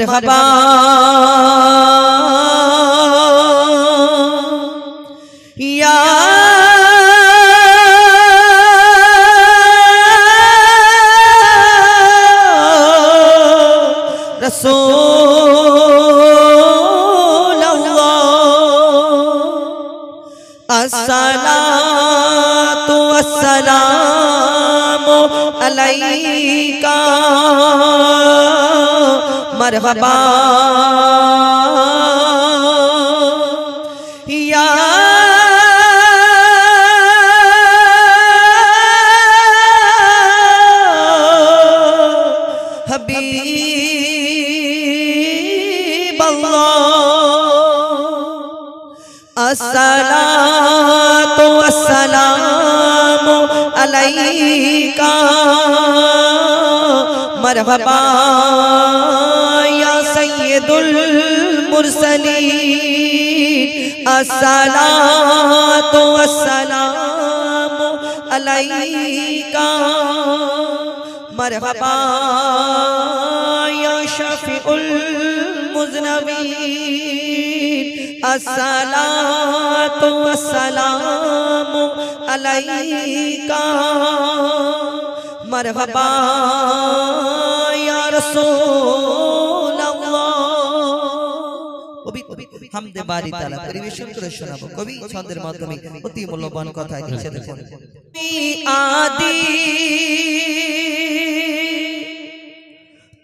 मरहबा मुस्तबा या। हबीब असला तो असलाम अलैका। मरहबा। المرسلين الصلاة والسلام عليك مرحبا يا شفيع المذنبين الصلاة والسلام عليك مرحبا يا رسول হামদে বারি তালা পরিবেশন করে শোনাবো। কবি ছন্দের মাধ্যমে অতি মূল্যবান কথা এসে দেখুন। আদি।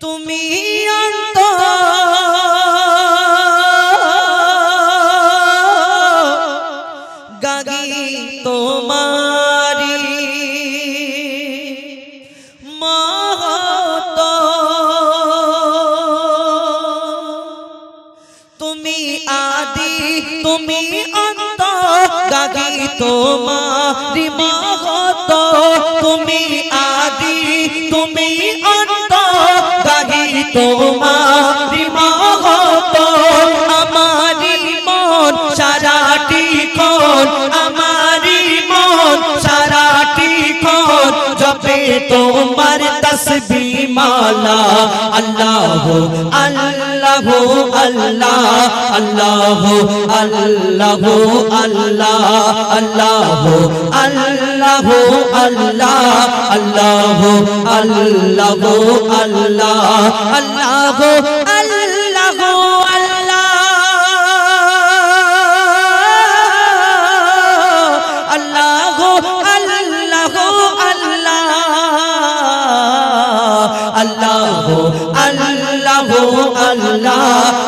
তুমি उमर तस्बी माला। अल्लाह हो अल्लाह अल्लाह। अल्लाह हो अल्लाह हो अल्लाह। अल्लाह हो अल्लाह हो अल्लाह। अल्लाह हो अल्लाह हो अल्लाह। अल्लाह हो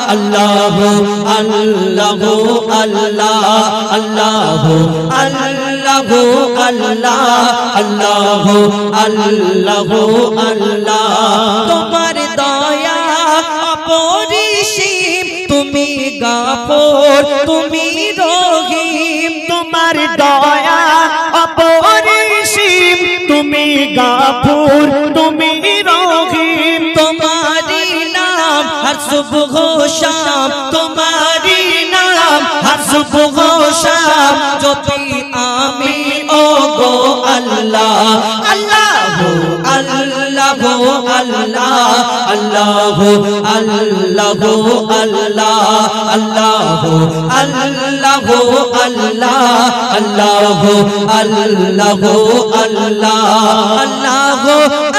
আল্লাহ আল্লাহ আল্লাহ আল্লাহ আল্লাহ আল্লাহ আল্লাহ আল্লাহ তোমার দয়া অপরিসীম তুমি গাফর তুমি রহিম তোমার দয়া অপরিসীম তুমি গাফুর হর সুবহ শাম তোমারি নাম হর সুবহ শাম যদি আমি ও গো আল্লাহ আল্লাহ আল্লাহ আল্লাহ আল্লাহ আল্লাহ আল্লাহ আল্লাহ আল্লাহ আল্লাহ আল্লাহ আল্লাহ আল্লাহ আল্লাহ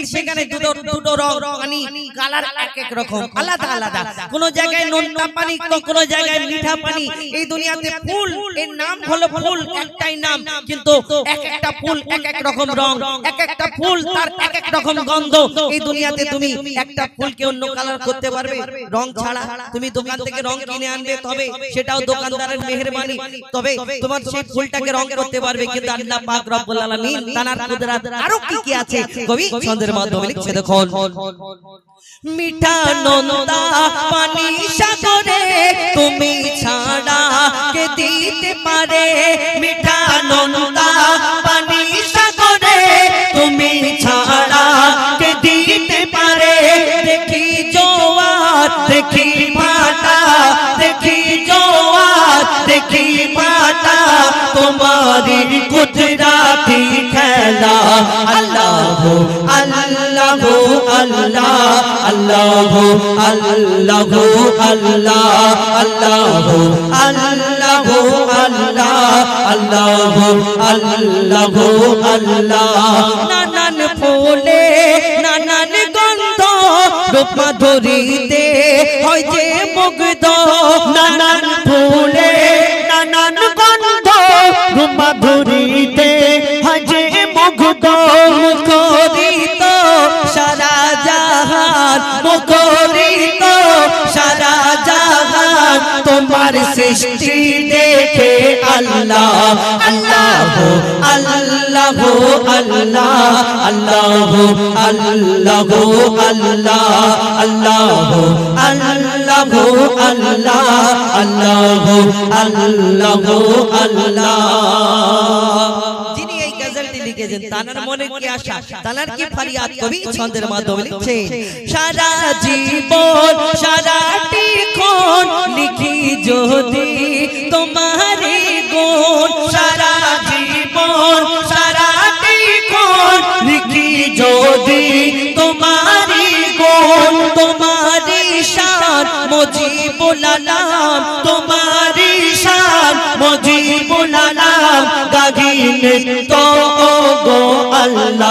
দেখবেন সেখানে দুটো দুটো রং কালার এক এক রকম, আলাদা আলাদা। কোন জায়গায় পানি কোন জায়গায় মিঠা পানি। এই দুনিয়াতে ফুল, এর নাম হলো ফুল, একটাই নাম। কিন্তু এক একটা ফুল এক এক রকম রং, এক একটা ফুল তার এক এক রকম গন্ধ। এই দুনিয়াতে তুমি একটা ফুলকে অন্য কালার করতে পারবে। রং ছাড়া তুমি দোকান থেকে রং কিনে আনবে তবে সেটাও দোকানদারের মেহেরবানি। তবে তোমার সেই ফুলটাকে রং করতে পারবে। কিন্তু আল্লাহ পাক রব্বুল আলামিন তানার কুদরত আরও কি কি আছে? কবি ছন্দের ছন্দের মাধ্যমে লিখছে দেখুন। মিঠা নন্দা পানি সাগরে, তুমি ছাড়া কে দিতে পারে? মিঠা নন্দা পানি সাগরে, তুমি ছাড়া কে দিতে পারে? দেখি জোয়ার, দেখি ভাটা, দেখি জোয়ার, দেখি ভাটা গুজরাতি খেলা আল্লাহ আল্লাহ আল্লাহ আল্লাহ আল্লাহ আল্লাহ আল্লাহ আল্লাহ আল্লাহ আল্লাহ আল্লাহ নানান ফুলে নানান গন্ধ রূপা ধরিতে হয় যে মুগ্ধ নানান मुखो तो सारा जहान। मुखो तो सारा जहान। तुम्हार सृष्टि देखे अल्लाह अल्लाह हो अल्लाह अल्लाह अल्लाह हो अल्लाह अल्लाह अल्लाह हो अल्लाह अल्लाह अल्लाह हो अल्लाह अल्लाह। লিখেছেন তানার মনে কি আশা? তানার কি ফরিয়াদ কবি ছন্দের মাধ্যমে লিখছে সারা জীবন সারাটি কোন লিখি যদি তোমারে গুণ। সারা জীবন সারাটি কোন লিখি যদি তোমারি গুণ। তোমারি শান মুজিবুল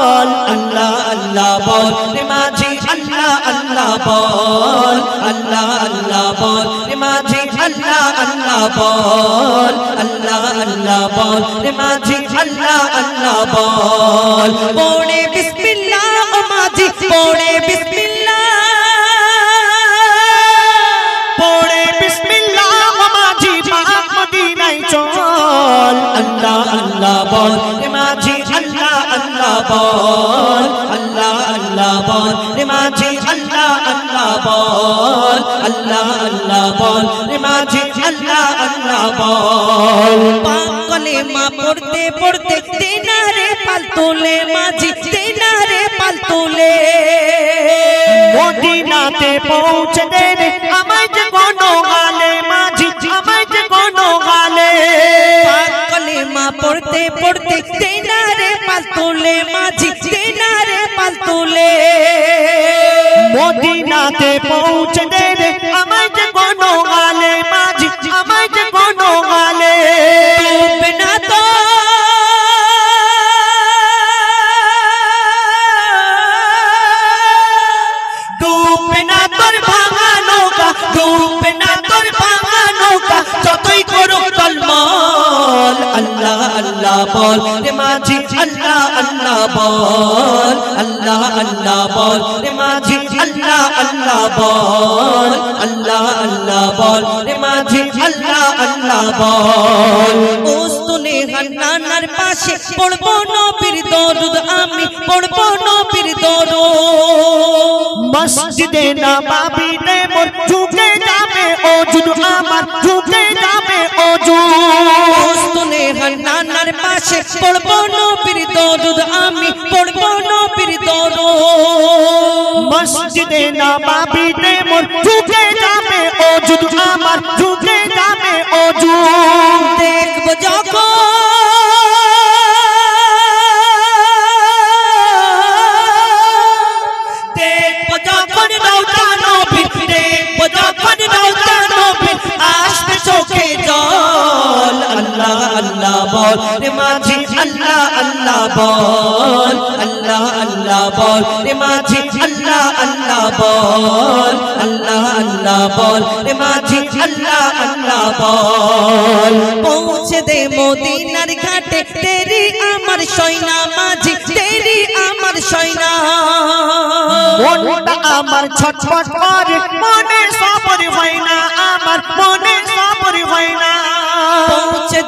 बोल अल्लाह अल्लाह बोल माझी अल्लाह अल्लाह बोल अल्लाह अल्लाह बोल माझी अल्लाह अल्लाह बोल अल्लाह अल्लाह बोल माझी अल्लाह अल्लाह बोल पौड़े बिस्मिल्लाह ओ माझी पौड़े बिस्मिल्ला बोले ओ माझी अल्लाह अल्लाह बोल अल्लाह अल्लाह अल्लाह अल्लाह अल्लाह पढ़ते पढ़ते तेना पाल माझी, तेनारे पाल तोले মদিনাতে পৌঁছতে আমায় যে কোনো গালে মাঝি আমায় যে তোলে মাঝি তেনারে পাল তোলে মদিনাতে পৌঁছে দেবে আমায় যে কোনো গালে মাঝি আমায় যে কোনো গালে। ডুবে না তো। ডুবে না তোর ভাঙা নৌকা ডুবে না তোর ভাঙা নৌকা যতই করুক তলমল আল্লাহ আল্লাহ বল। রে মাঝি আল্লাহ আল্লাহ বল, আল্লাহ আল্লাহ বল। রে মাঝি, আল্লাহ আল্লাহ বল আল্লাহ বল। রে মাঝি, আল্লাহ আল্লাহ বল। উস্তুনে হান্নানার পাশে পড়ব নবীর দরুদ, আমি পড়ব নবীর দরুদ। মসজিদে নবাবিতে মোর ঝুঁকে যাবে অজুদ আমার ঝুঁকে যাবে অজুদ হান্নানার পাশে পড়ব নবীর দরুদ আমি পড়ব নবীর দরুদ। মসজিদে নবাবিতে মোর ঝুঁকে যাবে ওজুদ আমার ঝুঁকে যাবে অজুদ বল রে মাঝি আল্লাহ আল্লাহ বল, আল্লাহ আল্লাহ বল রে মাঝি আল্লাহ আল্লাহ বল, আল্লাহ আল্লাহ বল রে মাঝি আল্লাহ আল্লাহ বল। পৌঁছে দে মদিনার ঘাটে, তেরি আমার সৈনা মাঝি, তেরি আমার সৈনা। আমার ছটফট করে মনে সবর হয় না আমার মনে সবর হয় না।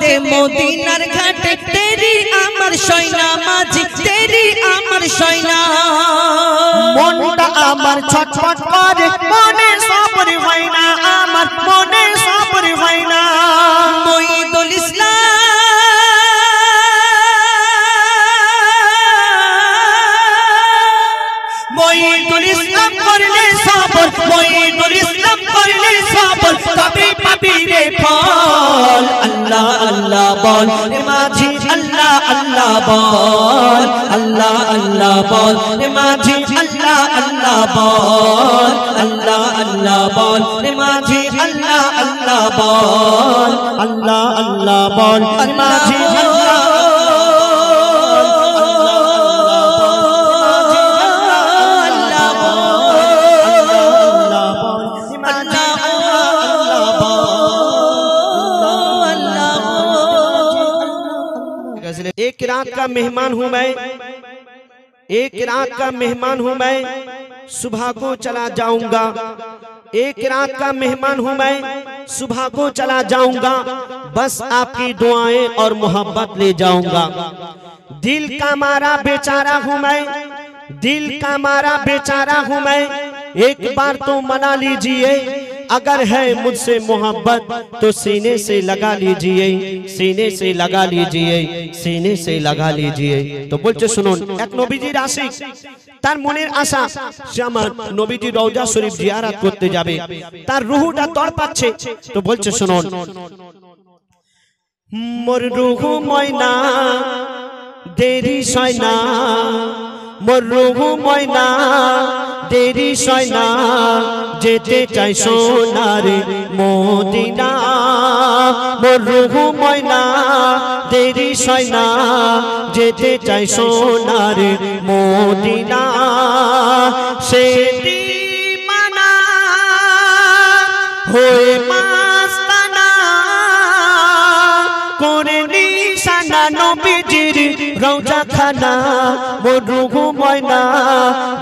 দে মদিনার ঘাটে তেরি আমার সৈনা মাঝি তেরি আমার সৈনা। মনটা আমার ছটফট করে মনে সবর হয় না আমার মনে সবর হয় না। মঈদুল ইসলাম। মঈদুল ইসলাম করলে সবর সবর তবে পাবি রে ফল আল্লাহ আল্লাহ বল। রে মাঝি, আল্লাহ আল্লাহ বল, আল্লাহ আল্লাহ বল। রে মাঝি, আল্লাহ আল্লাহ বল, আল্লাহ আল্লাহ বল। রে মাঝি, আল্লাহ আল্লাহ বল, আল্লাহ আল্লাহ বল। রে মাঝি, আল্লাহ एक रात का मेहमान हूँ मैं। एक रात का मेहमान हूँ मैं। सुबह को चला जाऊँगा। एक रात का मेहमान हूँ मैं। सुबह को चला जाऊँगा। बस आपकी दुआएँ और मोहब्बत ले जाऊँगा। दिल का मारा बेचारा हूँ मैं। दिल का मारा बेचारा हूँ मैं। एक बार तो मना लीजिए। अगर है मुझसे मोहब्बत तो सीने से लगा लीजिए सीने से लगा लीजिए सीने से लगा लीजिए তো বলছে শুনুন এক নবীজির আশিক তার মনের আশা সে আমার নবীজি রওজা শরীফ জিয়ারাত করতে যাবে তার রুহুটা তড়পাচ্ছে তো বলছে শুনুন মোর রুহু ময়না দেরি সয়না মোর রুহু ময়না, দেরি সয়না যেতে চাই সোনার মদিনা। মোর রুহু ময়না, দেরি সয়না যেতে চাই সোনার মদিনা। সে মানা হয়ে মাস্তানা, করে নবীজির রওজা খানা মরুহু ময়না,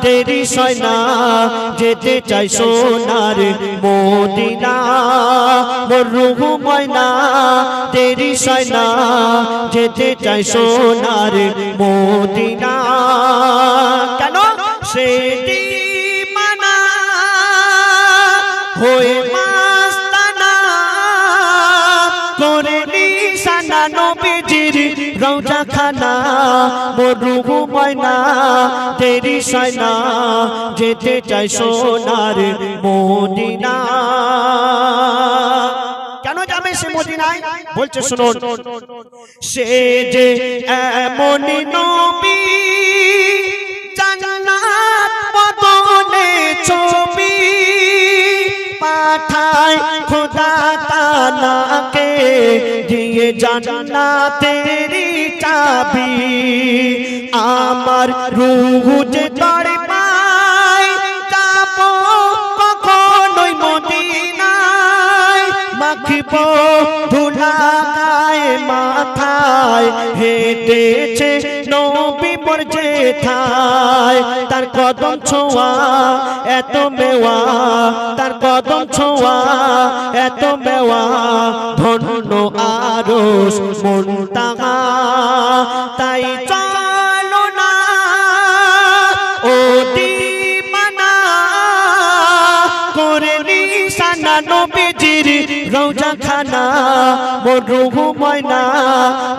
দেরি সয়না যেতে চাই সোনার মদিনা। মরুহু ময়না, দেরি সয়না যেতে চাই সোনার মদিনা। কেন? সে হয়ে মাস্তানা, করে নিশানা নবীজির রওজা খানা মরুহু ময়না তেরি সয়না যেতে চাই সোনার মদিনা। কেন যাবে সে মদিনায়? বলছে, শুনুন। সে যে এমনই নবী, জান্নাত বদনে ছবি পাঠায় খোদা তালাকে দিয়ে তেরি চাবি। আমার রুহ যে তড়ে পায় যাব কখনোই মদিনায় মাখিব। ধুলা মাথায় হেঁটেছে নবী পর যেথায় তার কদম ছোঁয়া এত মেওয়া, তার কদম ছোঁয়া এত মেওয়া। ধন্য আরস মন তাই রওজা খানা মোর রুহু ময়না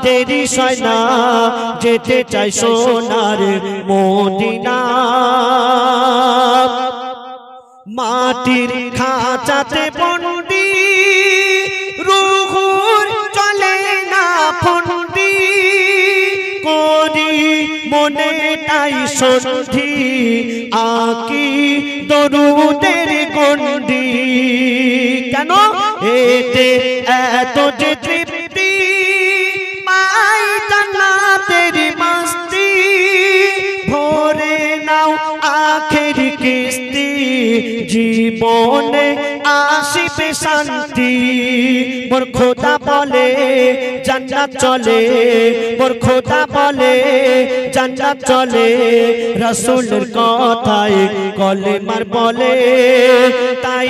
দেরি সয়না, যেতে চাই সোনার মদিনা। মাটির খাঁচাতে বন্দি, রুহুর চলে না ফন্দি। করি মনে তাই সন্ধি, আকি দরুদের গন্ডি। কেন? এতে এত যে তৃপ্তি, পাই জান্নাতের মাস্তি। ভরে নাও আখের কিস্তি, জীবনে আসিবে শান্তি। মোর খোদা বলে, জান্নাত চলে। মোর খোদা বলে, জান্নাত চলে। রসুলের কথায় কলেমার বলে, তাই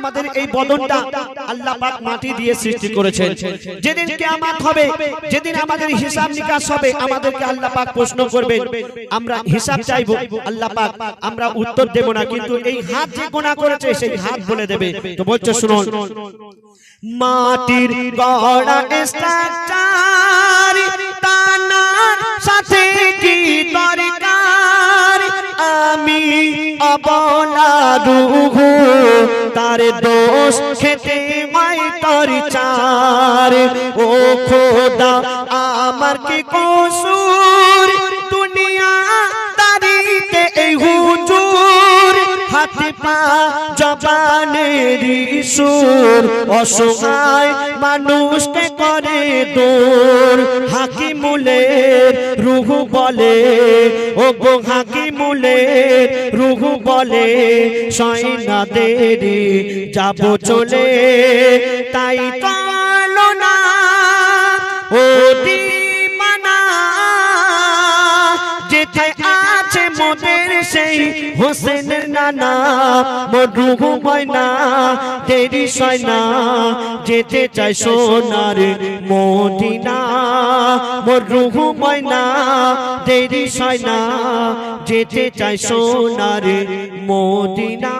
আমাদের এই বদনটা আল্লাহ পাক মাটি দিয়ে সৃষ্টি করেছেন। যেদিন কিয়ামত হবে যেদিন আমাদের হিসাব নিকাশ হবে আমাদেরকে আল্লাহ পাক প্রশ্ন করবেন আমরা হিসাব চাইব আল্লাহ পাক আমরা উত্তর দেব না কিন্তু এই হাত যে গোনা করেছে সেই হাত বলে দেবে। তো বলছে শুনুন। মাটির গড়া স্ট্রাকচার তানার সাথে কি দরকার আমি অবলা তার দোষ খেতে মাই তোর চার। ও খোদা, আমার কি কসুর? দুনিয়া দারিতে এই হুজুর, হাতে পা জবানের সুর অসহায় মানুষকে করে দূর। হাকিমুলের রুহু বলে ও গো হাকিমুলের রুহু বলে, সয়না দেরি, যাব চলে। তাই কালো না ও দিমানা যেথায় আছে মোদের সেই হোসেনের নানা মরুহু ময়না দেরি সয়না, যেতে চাই সোনার মদিনা। মরুহু ময়না দেরি সয়না, যেতে চাই সোনার মদিনা।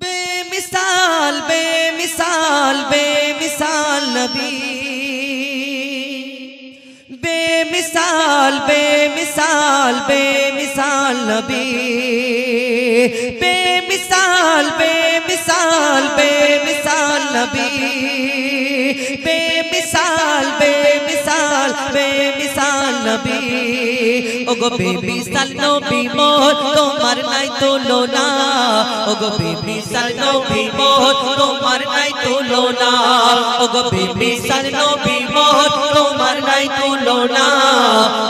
বেমিসাল বেমিসাল বেমিসাল নবী। বেমিসাল বেমিসাল বেমিসাল নবী বেমিসাল বেমিসাল বেমিসাল নবী বেমিসাল বেমিসাল বেমিসাল নবী ওগো বেমিসাল নবী মোর তোমার নাই তুলনা। ওগো বেমিসাল নবী মোর তোমার নাই তুলনা। ওগো বেমিসাল নবী মোর তোমার নাই তুলনা।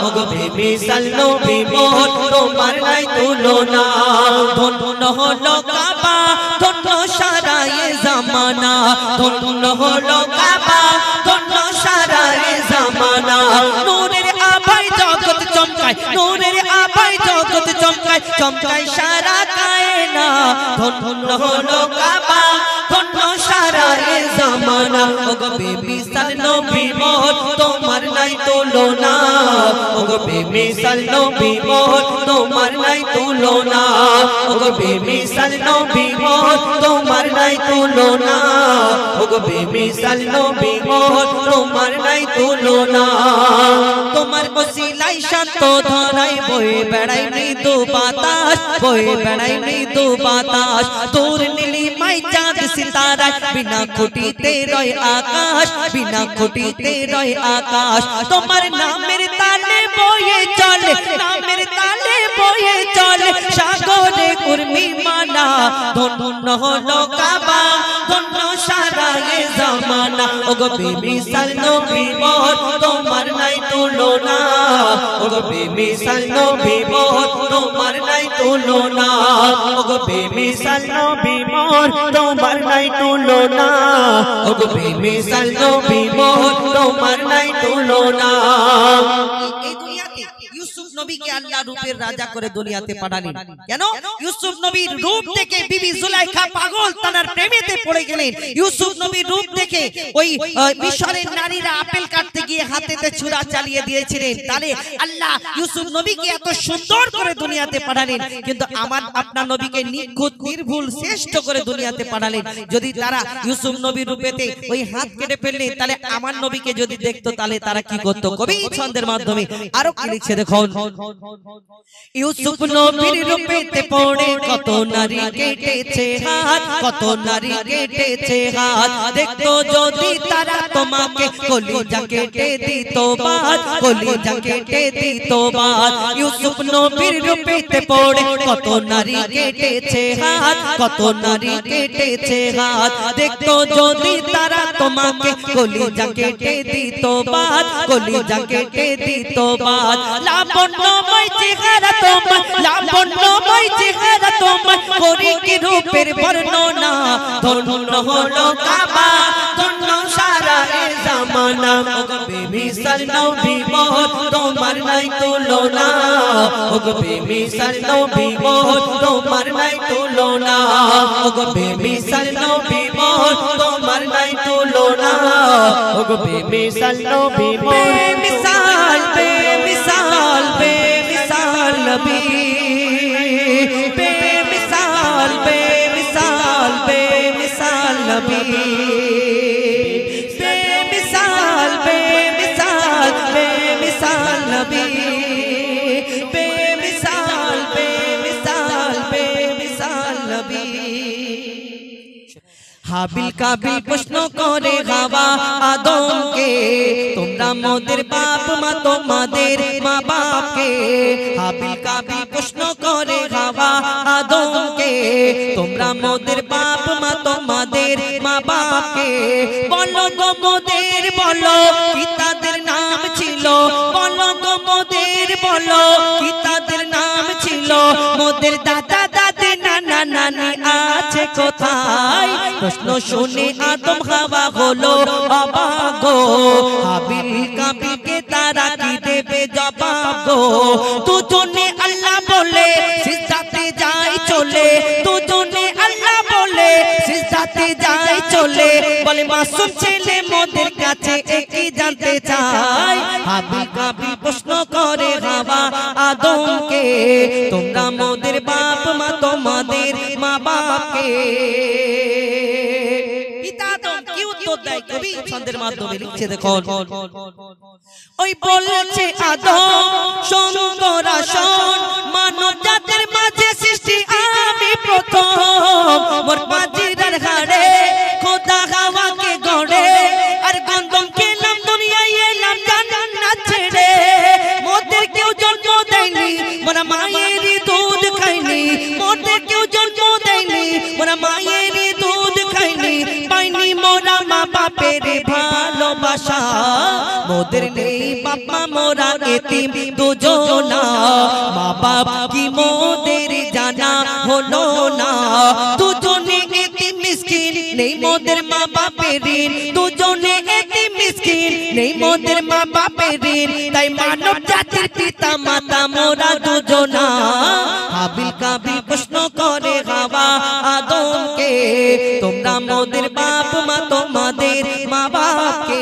ওগো বেমিসাল নবী মোর তোমার নাই তুলনা। ধন্য হলো কাবা ধন্য সারায়ে জামানা। ধন্য হলো কাবা ধন্য সারায়ে জামানা। নূরের আভায় জগৎ চমকায়, নূরের আভায় চমকায় চমকায় সারা কায়না ধন্য হলো কাবা। ধন্য সারা এ জামানা ওগো বেবি সাল নবী মোর তোমার নাই তুলনা ওগো বেমিসাল নবী মোর তোমার নাই তুলনা ওগো বেমিসাল নবী মোর তোমার নাই তুলনা ওগো বেমিসাল নবী মোর তোমার নাই তুলনা তোমার বসিলাই শান্ত ধরাই বয়ে বেড়াই মৃদু বাতাস বয়ে বেড়াই মৃদু বাতাস তোর নীলি মাই চাঁদ সিতারা বিনা খুঁটিতে রয় আকাশ, বিনা খুঁটিতে রয় আকাশ। তোমার নামের তালে বয়ে চলে, নামের তালে বয়ে চলে। সাগরে কুর্মি মানা ধন্য হলো কাবা, ধন্য সারা জামানা ওগো বেমিসাল নবী মোর তোমার নাই তুলনা। ওগো বেমিসাল নবী মোর তোমার নাই তুলনা ওগো বেমিসাল নবী মোর তোমার নাই তুলনা ওগো বেমিসাল তোমার নাই দুনিয়াতে ইউসুফ নবীকে আল্লাহ রূপের রাজা করে দুনিয়াতে পাঠালেন। কেন? ইউসুফ নবীর রূপ দেখে বিবি জুলাইখা পাগল তার প্রেমেতে পড়ে গেলেন। ইউসুফ নবীর রূপ দেখে ওই মিশরের নারীরা আপেল কাটতে গিয়ে হাতেতে ছুরা চালিয়ে দিয়েছিলেন। তাহলে আল্লাহ ইউসুফ নবীকে এত সুন্দর করে দুনিয়াতে পাঠালেন। কিন্তু আমার আপনার নবীকে নিখুঁত নির্ভুল শ্রেষ্ঠ করে দুনিয়াতে পাঠালেন যদি তারা ইউসুফ নবীর রূপেতে ওই হাত কেটে ফেললেন তাহলে আমার নবীকে যদি দেখতো তাহলে তারা কি করতো কবি ছন্দের মাধ্যমে আরও কি লিখছে দেখুন ইউসুফ নবীর রূপেতে পড়ে কত নারী কেটেছে হাত কত নারী কেটেছে হাত। দেখতো যদি তারা তোমাকে কলিজা কেটে দিত বাদ কলিজা কেটে দিত বাদ ইউসুফ নবীর রূপেতে পড়ে কত নারী কেটেছে হাত কত নারী কেটেছে হাত। দেখতো যদি তারা তোমাকে কলিজা কেটে দিত বাদ কলিজা কেটে দিত বাদ লাবণ্যময় চেহারা তোমার লাবণ্যময় চেহারা তোমার, করি কি রূপের বর্ণনা? ধন্য হলো কাবা, ধন্য সারা এ জামানা। ওগো বেমিসাল নবী মোর তোমার নাই তুলনা। ওগো বেমিসাল নবী মোর তোমার নাই তুলনা। ওগো বেমিসাল নবী মোর তোমার নাই তুলনা। ওগো বেমিসাল নবী মোর বেমিসাল হাবিল কাবিল প্রশ্ন করে হাওয়া আদমকে, তোমরা মোদের বাপ মা তোমাদের মা বাপকে। হাবিল কাবিল প্রশ্ন করে হাওয়া আদমকে, তোমরা মোদের বাপ মা তোমাদের মা বাপকে। বলো গো মোদের, বলো কি তাদের নাম ছিল। বলো গো মোদের, বলো কি তাদের নাম ছিল। মোদের দাদা কোথায়? প্রশ্ন শুনে আদম হাওয়া হলো অবাগো হাবিল কাবিলকে তারা কি দেবে জবাবগো দুজনে আল্লাহ বলে, সিজদাতে যায় চলে। দুজনে আল্লাহ বলে, সিজদাতে যায় চলে। বলে, মাসুম ছেলে মোদের কাছে একই জানতে চাই হাবিল কাবিল তোমাদের মা বাবাকে পিতা আদম কি উত্তর দেয়? কবি ছন্দের মাধ্যমে লিখছে দেখুন। ওই বলছে আদম সুন্দরা শোন মানব জাতির মাঝে সৃষ্টি আমি প্রথম। বাপের ভালোবাসা। মোদের নেই বাবা মোরা এতিম দুজনা। মা বাপ কি মোদের জানা হলো না? দুজনে এতিম মিসকিন, নেই মোদের মা বাপের দুজনে এতিম মিসকিন, নেই মোদের মা বাপের তাই মানব জাতির পিতা, মাতা, মোরা দুজনা। হাবিল কাবিল প্রশ্ন করে হাওয়া আদমকে তোমরা মোদের বাপ মা, তোমাদের মা বাপকে।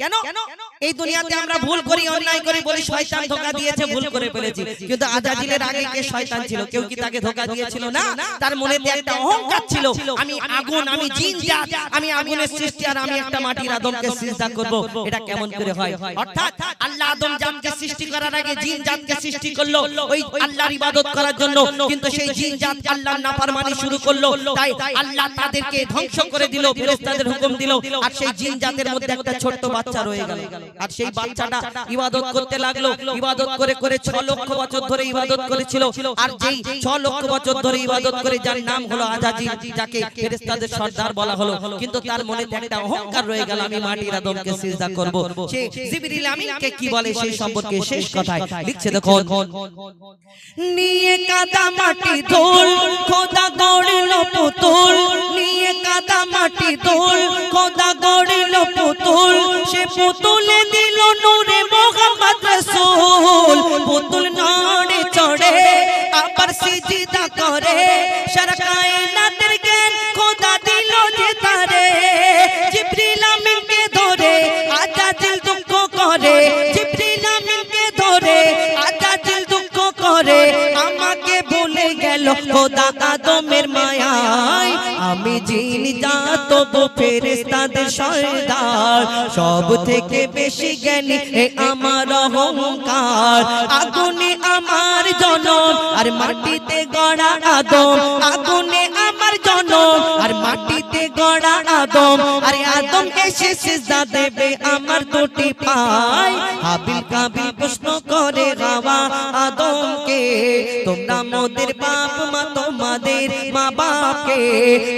কেন? এই দুনিয়াতে আমরা ভুল করি, অন্যায় করি বলি, শয়তান ধোকা দিয়েছে, ভুল করে ফেলেছি। কিন্তু আজাজিলের আগে কে শয়তান ছিল? কেউ কি তাকে ধোকা দিয়েছিল? না। তার মনে একটা অহংকার ছিল। আমি আগুন আমি জিন জাত আমি আগুনের সৃষ্টি আর আমি একটা মাটির আদমকে সিজদা করব। এটা কেমন করে হয়? অর্থাৎ আল্লাহ আদম জাতকে সৃষ্টি করার আগে জিন জাতকে সৃষ্টি করল। ওই আল্লাহর ইবাদত করার জন্য কিন্তু সেই জিন জাত আল্লাহর নাফরমানি শুরু করল। তাই আল্লাহ তাদেরকে ধ্বংস করে দিল ফেরেশতাদের হুকুম দিল আর সেই জিন জাতের মধ্যে একটা ছোট্ট বাচ্চা রয়ে গেল আর সেই বাচ্চাটা ইবাদত করতে লাগল ইবাদত করে করে 6 লক্ষ বছর ধরে ইবাদত করেছিল। আর যেই 6 লক্ষ বছর ধরে ইবাদত করে যার নাম হলো আজাজি, যাকে ফেরেশতাদের সর্দার বলা হলো। কিন্তু তার মনে একটা অহংকার রয়ে গেল, আমি মাটির আদমকে সিজদা করব। সে জিবরিল আমিনকে কি বলে সেই সম্পর্কে শেষ কথায় লিখছে, দেখুন। নিয়ে কাদা মাটি ধুল, খোদা গড়ল পুতুল, নিয়ে কাদা মাটি দোল কদা গড়িল পুতুল। সে পুতুলে দিল নূরে মোহাম্মদ রাসূল। পুতুল নড়ে চড়ে, আবার সিজদা করে। সারা কায়নাতের জ্ঞান খোদা দিল যে তারে। আমি জিন জাত ফেরেশতাদের সর্দার। সব থেকে বেশি জ্ঞানী এ আমার অহংকার। আগুনে আমার জনম আর মাটিতে গড়া আদম। আগুনে আমার জনম আর মাটিতে গড়া আদম। আরে আদম এসে সিজদা দেবে আমার দুটি পায়। হাবিল কাবিল মোদের বাপ মা তোমাদের মা বাপকে।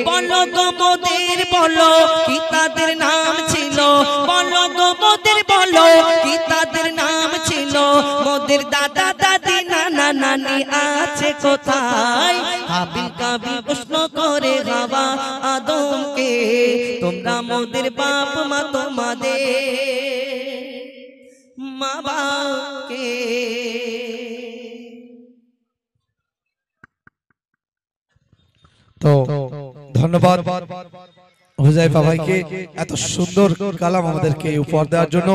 বলো গো মোদের, বলো কি তাদের নাম ছিল? বলো গো মোদের, বলো কি তাদের নাম ছিল? মোদের দাদা, দাদি, নানা, নানি আছে কোথায়? হাবিল, কাবিল প্রশ্ন করে গাওয়া আদমকে, তোমরা মোদের বাপ মা তোমাদের মা বাপকে। তো ধন্যবাদ হুজাইফা ভাইকে। এত সুন্দর কালাম আমাদেরকে উপহার দেওয়ার জন্য।